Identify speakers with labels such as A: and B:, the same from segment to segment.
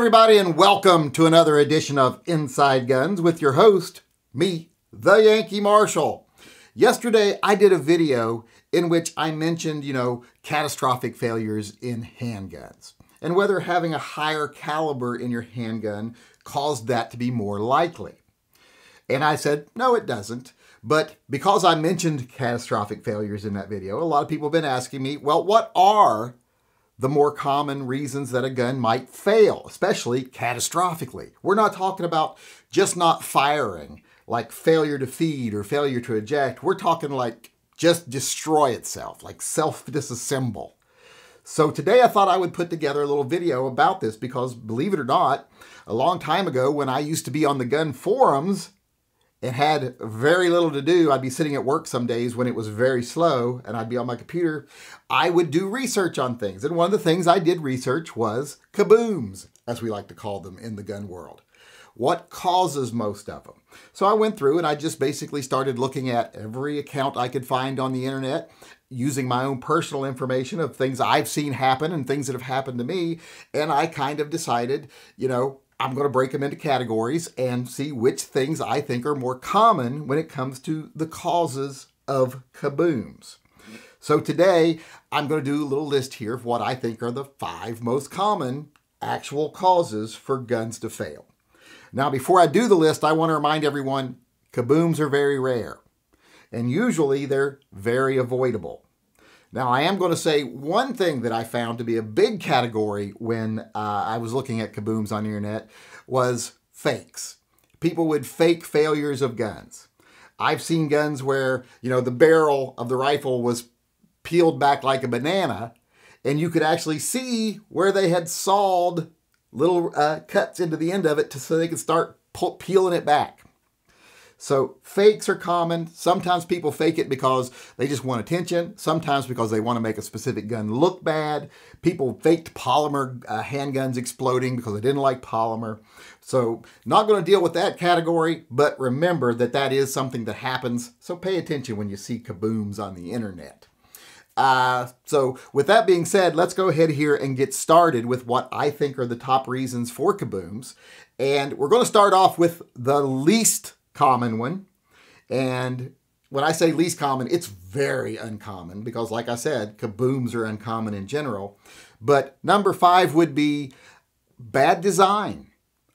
A: Everybody, and welcome to another edition of Inside Guns with your host, me, the Yankee Marshal. Yesterday, I did a video in which I mentioned, you know, catastrophic failures in handguns and whether having a higher caliber in your handgun caused that to be more likely. And I said, no, it doesn't. But because I mentioned catastrophic failures in that video, a lot of people have been asking me, well, what are the more common reasons that a gun might fail, especially catastrophically. We're not talking about just not firing, like failure to feed or failure to eject. We're talking like just destroy itself, like self disassemble. So today I thought I would put together a little video about this because believe it or not, a long time ago when I used to be on the gun forums, and had very little to do. I'd be sitting at work some days when it was very slow and I'd be on my computer. I would do research on things. And one of the things I did research was kabooms, as we like to call them in the gun world. What causes most of them? So I went through and I just basically started looking at every account I could find on the internet using my own personal information of things I've seen happen and things that have happened to me. And I kind of decided, you know, I'm going to break them into categories and see which things I think are more common when it comes to the causes of kabooms. So today, I'm going to do a little list here of what I think are the five most common actual causes for guns to fail. Now, before I do the list, I want to remind everyone kabooms are very rare, and usually they're very avoidable. Now, I am going to say one thing that I found to be a big category when uh, I was looking at kabooms on the internet was fakes. People would fake failures of guns. I've seen guns where, you know, the barrel of the rifle was peeled back like a banana, and you could actually see where they had sawed little uh, cuts into the end of it to, so they could start peeling it back. So fakes are common. Sometimes people fake it because they just want attention. Sometimes because they want to make a specific gun look bad. People faked polymer uh, handguns exploding because they didn't like polymer. So not going to deal with that category, but remember that that is something that happens. So pay attention when you see kabooms on the internet. Uh, so with that being said, let's go ahead here and get started with what I think are the top reasons for kabooms. And we're going to start off with the least common one. And when I say least common, it's very uncommon because, like I said, kabooms are uncommon in general. But number five would be bad design.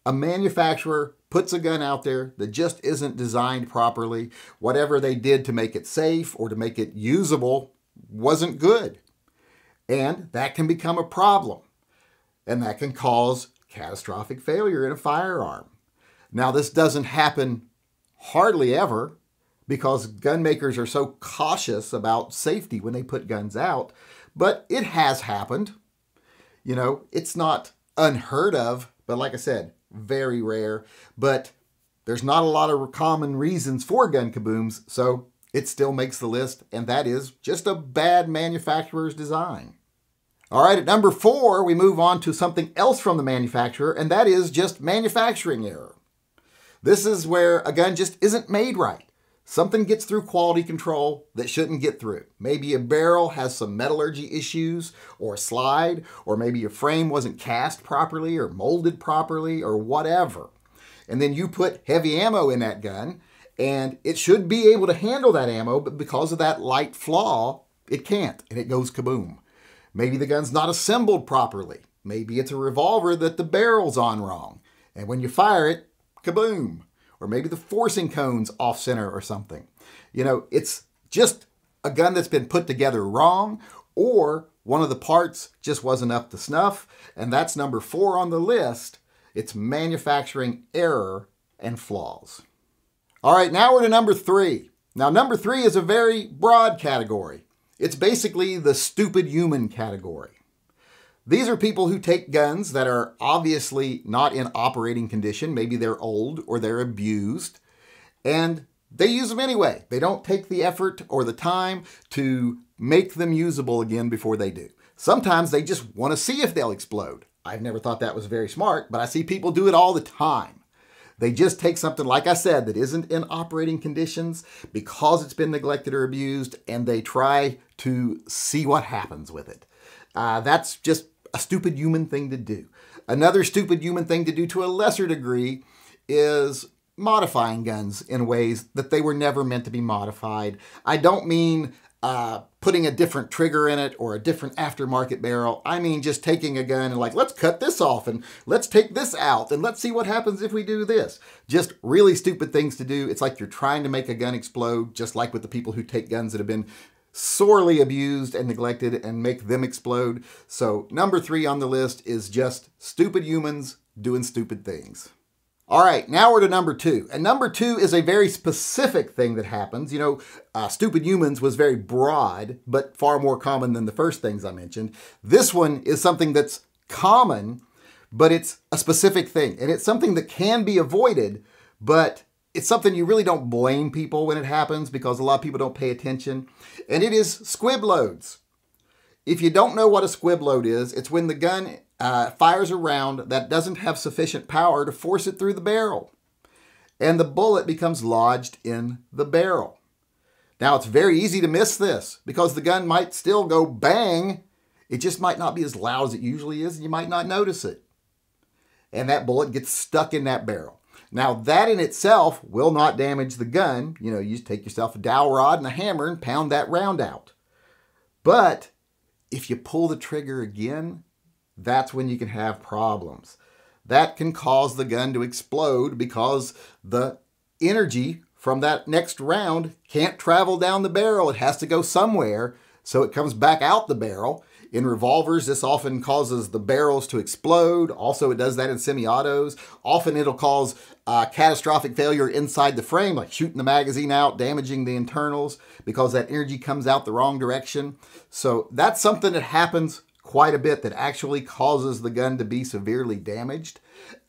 A: A manufacturer puts a gun out there that just isn't designed properly. Whatever they did to make it safe or to make it usable wasn't good. And that can become a problem. And that can cause catastrophic failure in a firearm. Now, this doesn't happen hardly ever because gun makers are so cautious about safety when they put guns out, but it has happened. You know, it's not unheard of, but like I said, very rare. But there's not a lot of common reasons for gun kabooms, so it still makes the list, and that is just a bad manufacturer's design. All right, at number four, we move on to something else from the manufacturer, and that is just manufacturing error. This is where a gun just isn't made right. Something gets through quality control that shouldn't get through. Maybe a barrel has some metallurgy issues or a slide, or maybe a frame wasn't cast properly or molded properly or whatever. And then you put heavy ammo in that gun, and it should be able to handle that ammo, but because of that light flaw, it can't, and it goes kaboom. Maybe the gun's not assembled properly. Maybe it's a revolver that the barrel's on wrong. And when you fire it, kaboom. Or maybe the forcing cone's off center or something. You know, it's just a gun that's been put together wrong or one of the parts just wasn't up to snuff. And that's number four on the list. It's manufacturing error and flaws. All right, now we're to number three. Now, number three is a very broad category. It's basically the stupid human category. These are people who take guns that are obviously not in operating condition. Maybe they're old or they're abused, and they use them anyway. They don't take the effort or the time to make them usable again before they do. Sometimes they just want to see if they'll explode. I've never thought that was very smart, but I see people do it all the time. They just take something, like I said, that isn't in operating conditions because it's been neglected or abused, and they try to see what happens with it. Uh, that's just a stupid human thing to do. Another stupid human thing to do to a lesser degree is modifying guns in ways that they were never meant to be modified. I don't mean uh, putting a different trigger in it or a different aftermarket barrel. I mean just taking a gun and like, let's cut this off and let's take this out and let's see what happens if we do this. Just really stupid things to do. It's like you're trying to make a gun explode, just like with the people who take guns that have been sorely abused and neglected and make them explode. So number three on the list is just stupid humans doing stupid things. All right, now we're to number two. And number two is a very specific thing that happens. You know, uh, stupid humans was very broad, but far more common than the first things I mentioned. This one is something that's common, but it's a specific thing. And it's something that can be avoided, but it's something you really don't blame people when it happens because a lot of people don't pay attention. And it is squib loads. If you don't know what a squib load is, it's when the gun uh, fires a round that doesn't have sufficient power to force it through the barrel. And the bullet becomes lodged in the barrel. Now, it's very easy to miss this because the gun might still go bang. It just might not be as loud as it usually is, and you might not notice it. And that bullet gets stuck in that barrel. Now, that in itself will not damage the gun. You know, you take yourself a dowel rod and a hammer and pound that round out. But if you pull the trigger again, that's when you can have problems. That can cause the gun to explode because the energy from that next round can't travel down the barrel. It has to go somewhere, so it comes back out the barrel. In revolvers, this often causes the barrels to explode. Also, it does that in semi-autos. Often it'll cause uh, catastrophic failure inside the frame, like shooting the magazine out, damaging the internals, because that energy comes out the wrong direction. So that's something that happens quite a bit that actually causes the gun to be severely damaged.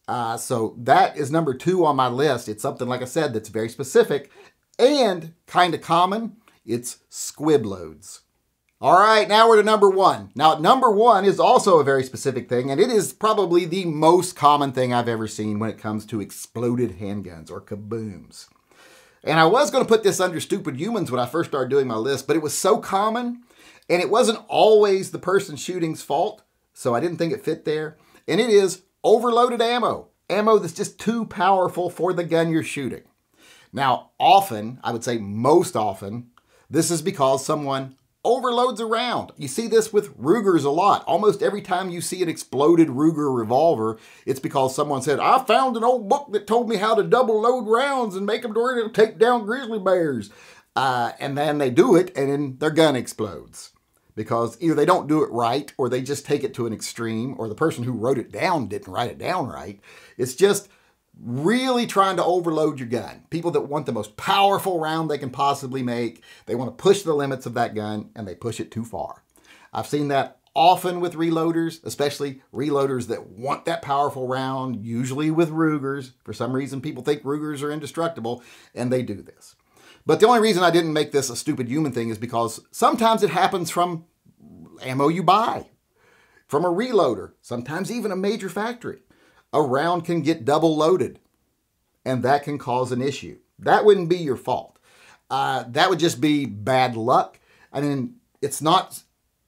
A: Uh, so that is number two on my list. It's something, like I said, that's very specific and kind of common. It's squib loads. All right, now we're to number one. Now, number one is also a very specific thing, and it is probably the most common thing I've ever seen when it comes to exploded handguns or kabooms. And I was going to put this under stupid humans when I first started doing my list, but it was so common and it wasn't always the person shooting's fault, so I didn't think it fit there. And it is overloaded ammo, ammo that's just too powerful for the gun you're shooting. Now, often, I would say most often, this is because someone overloads around. You see this with Rugers a lot. Almost every time you see an exploded Ruger revolver, it's because someone said, I found an old book that told me how to double load rounds and make them to where it'll take down grizzly bears. Uh, and then they do it, and then their gun explodes because either they don't do it right or they just take it to an extreme or the person who wrote it down didn't write it down right. It's just really trying to overload your gun. People that want the most powerful round they can possibly make, they want to push the limits of that gun and they push it too far. I've seen that often with reloaders, especially reloaders that want that powerful round, usually with Rugers. For some reason, people think Rugers are indestructible, and they do this. But the only reason I didn't make this a stupid human thing is because sometimes it happens from ammo you buy, from a reloader, sometimes even a major factory. A round can get double loaded, and that can cause an issue. That wouldn't be your fault. Uh, that would just be bad luck. I mean, it's not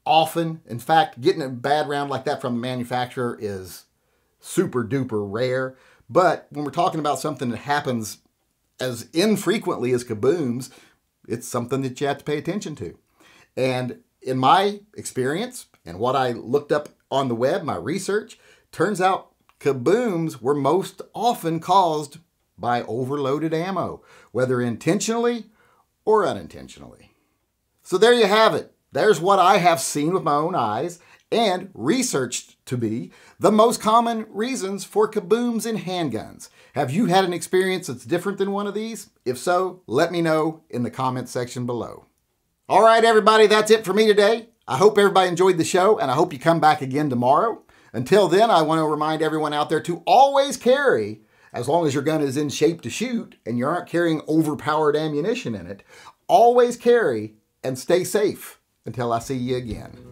A: often. In fact, getting a bad round like that from the manufacturer is super duper rare. But when we're talking about something that happens as infrequently as kabooms, it's something that you have to pay attention to. And in my experience and what I looked up on the web, my research, turns out kabooms were most often caused by overloaded ammo, whether intentionally or unintentionally. So there you have it. There's what I have seen with my own eyes and researched to be the most common reasons for kabooms in handguns. Have you had an experience that's different than one of these? If so, let me know in the comment section below. All right, everybody, that's it for me today. I hope everybody enjoyed the show, and I hope you come back again tomorrow. Until then, I want to remind everyone out there to always carry, as long as your gun is in shape to shoot and you aren't carrying overpowered ammunition in it, always carry and stay safe until I see you again.